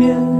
面。